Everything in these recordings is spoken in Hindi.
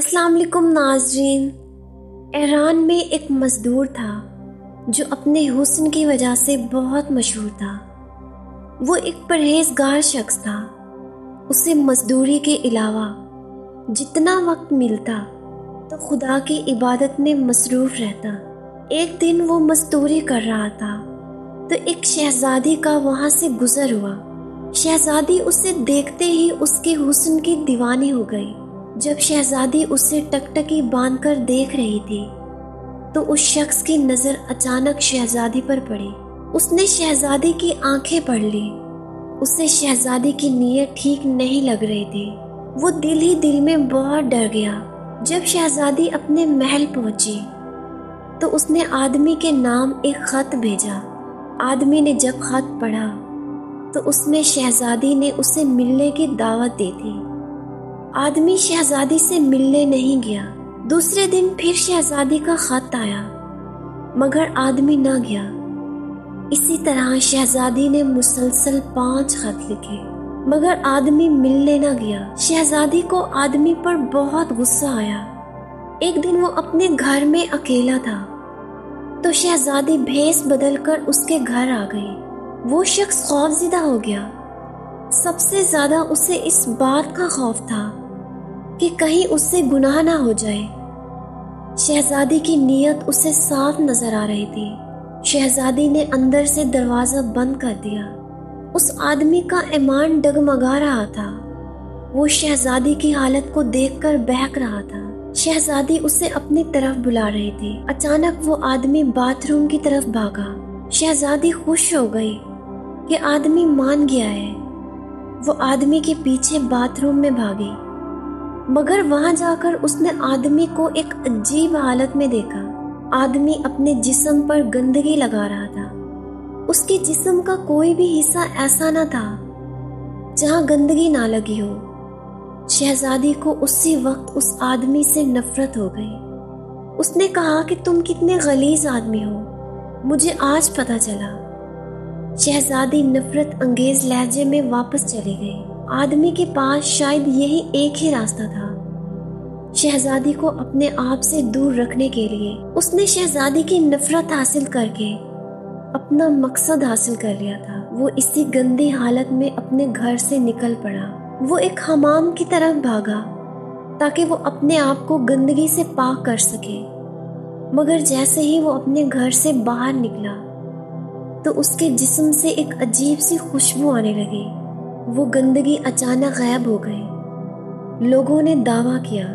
अस्सलाम वालेकुम नाजरीन। ईरान में एक मज़दूर था, जो अपने हुस्न की वजह से बहुत मशहूर था। वो एक परहेजगार शख्स था। उसे मजदूरी के अलावा जितना वक्त मिलता तो खुदा की इबादत में मसरूफ़ रहता। एक दिन वो मजदूरी कर रहा था तो एक शहजादी का वहाँ से गुज़र हुआ। शहजादी उसे देखते ही उसके हुस्न की दीवानी हो गई। जब शहजादी उसे टकटकी बांधकर देख रही थी तो उस शख्स की नज़र अचानक शहजादी पर पड़ी। उसने शहजादी की आँखें पढ़ ली। उसे शहजादी की नीयत ठीक नहीं लग रही थी। वो दिल ही दिल में बहुत डर गया। जब शहजादी अपने महल पहुँची तो उसने आदमी के नाम एक खत भेजा। आदमी ने जब खत पढ़ा तो उसमें शहजादी ने उसे मिलने की दावत दी थी। आदमी शहजादी से मिलने नहीं गया। दूसरे दिन फिर शहजादी का खत आया, मगर आदमी ना गया। इसी तरह शहजादी ने मुसलसल पाँच खत लिखे, मगर आदमी मिलने ना गया। शहजादी को आदमी पर बहुत गुस्सा आया। एक दिन वो अपने घर में अकेला था तो शहजादी भेस बदल कर उसके घर आ गई। वो शख्स खौफजिदा हो गया। सबसे ज़्यादा उसे इस बात का खौफ था कि कहीं उससे गुनाह ना हो जाए। शहजादी की नीयत उसे साफ़ नज़र आ रही थी। शहजादी ने अंदर से दरवाज़ा बंद कर दिया। उस आदमी का ईमान डगमगा रहा था। वो शहजादी की हालत को देखकर बहक रहा था। शहजादी उसे अपनी तरफ़ बुला रही थी। अचानक वो आदमी बाथरूम की तरफ़ भागा। शहजादी खुश हो गई कि आदमी मान गया है। वो आदमी के पीछे बाथरूम में भागी। मगर वहाँ जाकर उसने आदमी को एक अजीब हालत में देखा। आदमी अपने जिस्म पर गंदगी लगा रहा था। उसके जिस्म का कोई भी हिस्सा ऐसा ना था, जहाँ गंदगी ना लगी हो। शहजादी को उसी वक्त उस आदमी से नफरत हो गई। उसने कहा कि तुम कितने गलीज आदमी हो, मुझे आज पता चला। शहजादी नफरत अंगेज लहजे में वापस चली गई। आदमी के पास शायद यही एक ही रास्ता था। शहजादी को अपने आप से दूर रखने के लिए उसने शहजादी की नफरत हासिल करके अपना मकसद हासिल कर लिया था। वो इसी गंदी हालत में अपने घर से निकल पड़ा। वो एक हमाम की तरफ़ भागा ताकि वो अपने आप को गंदगी से पाक कर सके। मगर जैसे ही वो अपने घर से बाहर निकला तो उसके जिस्म से एक अजीब सी खुशबू आने लगी। वो गंदगी अचानक गायब हो गई। लोगों ने दावा किया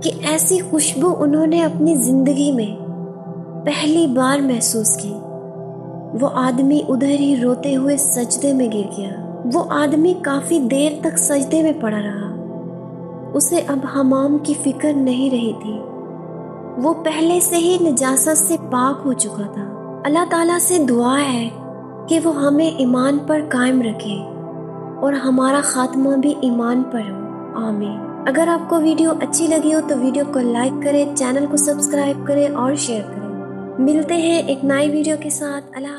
कि ऐसी खुशबू उन्होंने अपनी ज़िंदगी में पहली बार महसूस की। वो आदमी उधर ही रोते हुए सजदे में गिर गया। वो आदमी काफ़ी देर तक सजदे में पड़ा रहा। उसे अब हमाम की फ़िक्र नहीं रही थी। वो पहले से ही निजासत से पाक हो चुका था। अल्लाह ताला से दुआ है कि वो हमें ईमान पर कायम रखे। और हमारा खात्मा भी ईमान पर हो। आमीन। अगर आपको वीडियो अच्छी लगी हो तो वीडियो को लाइक करें, चैनल को सब्सक्राइब करें और शेयर करें। मिलते हैं एक नई वीडियो के साथ। अल्लाह